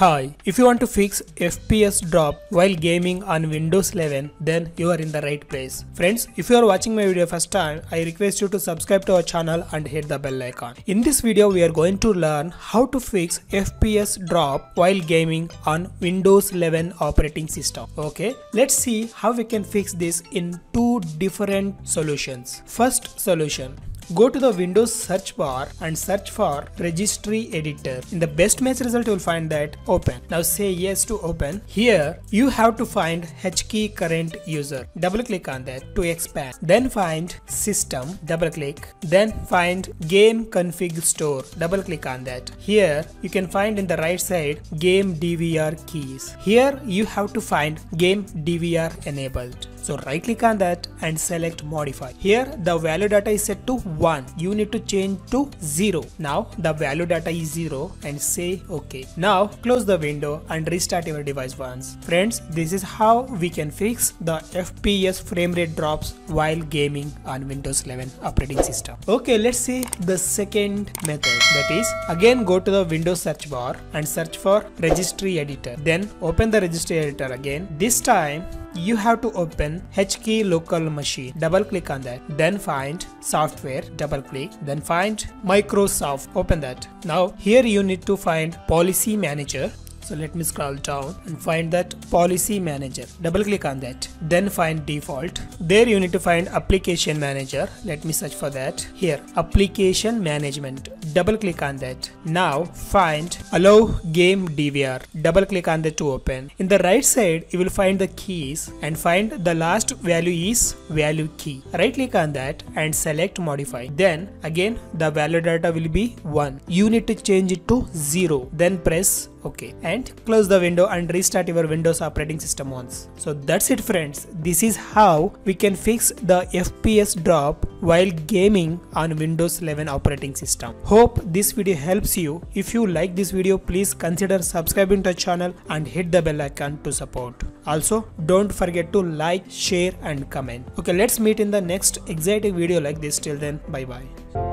Hi, if you want to fix FPS drop while gaming on Windows 11, then you are in the right place. Friends, if you are watching my video first time, I request you to subscribe to our channel and hit the bell icon. In this video, we are going to learn how to fix FPS drop while gaming on Windows 11 operating system. Okay, let's see how we can fix this in two different solutions. First solution, Go to the Windows search bar and search for registry editor. In the best match result you will find that open. Now say yes to open. Here you have to find HKey current user. Double click on that to expand. Then find system. Double click. Then find game config store. Double click on that. Here you can find in the right side game DVR keys. Here you have to find game DVR enabled. So right click on that and select modify. Here the value data is set to 1. You need to change to 0. Now the value data is 0 and say OK. Now close the window and restart your device once. Friends, this is how we can fix the FPS frame rate drops while gaming on Windows 11 operating system. Okay, let's see the second method. That is again go to the Windows search bar and search for registry editor. Then open the registry editor again. This time you have to open HKey local machine. Double click on that. Then find software. Double click. Then find Microsoft. Open that. Now here you need to find policy manager. So let me scroll down and find that policy manager. Double click on that. Then find default. There you need to find application manager. Let me search for that. Here application management. Double click on that. Now find allow game DVR. Double click on that to open. In the right side you will find the keys and find the last value is value key. Right click on that and select modify. Then again the value data will be 1. You need to change it to 0. Then press OK and close the window and restart your Windows operating system once. So that's it friends. This is how we can fix the FPS drop while gaming on Windows 11 operating system. Hope this video helps you. If you like this video please consider subscribing to the channel and hit the bell icon to support. Also don't forget to like, share and comment. Okay let's meet in the next exciting video like this till then bye bye.